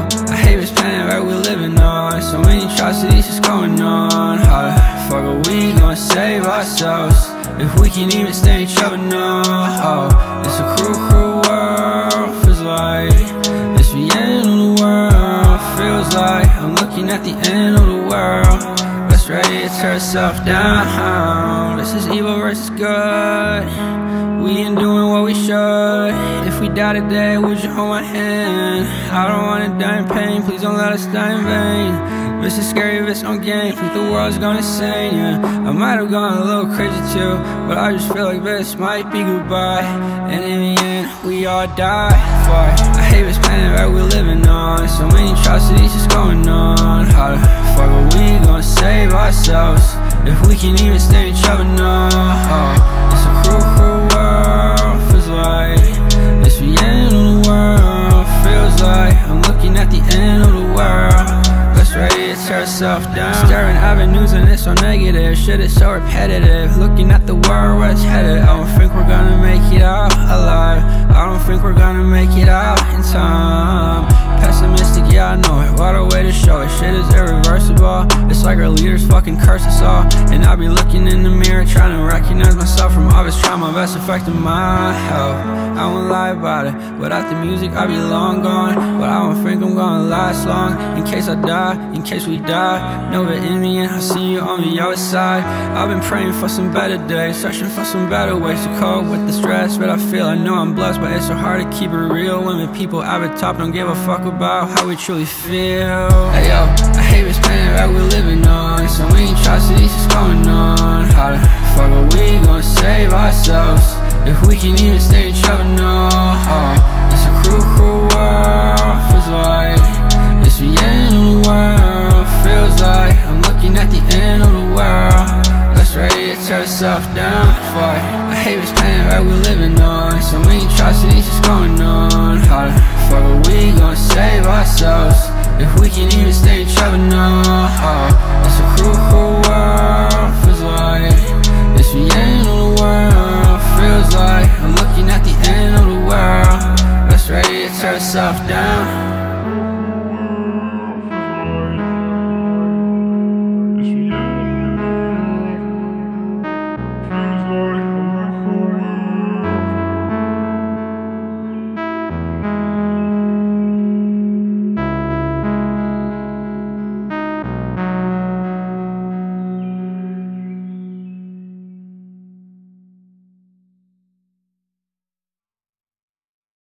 I hate this planet right we're living on So many atrocities just going on. How the fuck are we gonna save ourselves If we can't even stay in trouble, no? Oh, It's a cruel, cruel world, feels like It's the end of the world, feels like I'm looking at the end of the world. That's right, tear herself down. This is evil versus good. We ain't doing we die today, would you hold my hand? I don't wanna die in pain, please don't let us die in vain. This is scary if it's on game, think the world's gonna insane, yeah. I might have gone a little crazy too But I just feel like this might be goodbye. And in the end, we all die I hate this planet that we're living on. So many atrocities just going on. How the fuck are we gonna save ourselves? If we can even stay in trouble, now oh, Ourselves down. Staring avenues and it's so negative. Shit is so repetitive. Looking at the world where it's headed. I don't think we're gonna make it out alive. I don't think we're gonna make it out in time. Pessimistic, yeah I know it. What a way to show it. Shit is irreversible. It's like our leaders fucking curse us all. And I'll be looking in the mirror Trying to recognize myself from all this trauma That's affecting my health. I won't lie about it Without the music I be long gone. But I don't think I'm gonna last long. In case I die, in case we die. Know that in the end I'll see you on the other side. I've been praying for some better days Searching for some better ways to cope with the stress But I feel. I know I'm blessed But it's so hard to keep it real When the people at the top don't give a fuck about how we truly feel. Hey yo, ourselves If we can even stay each other now oh, It's a cruel, cruel world Feels like it's the end of the world. Feels like I'm looking at the end of the world. Let's ready to tear ourselves down Fuck, I hate this planet that we're living on. So many atrocities is going on How the fuck are we gonna save ourselves. If we can even stay each other now oh, herself down.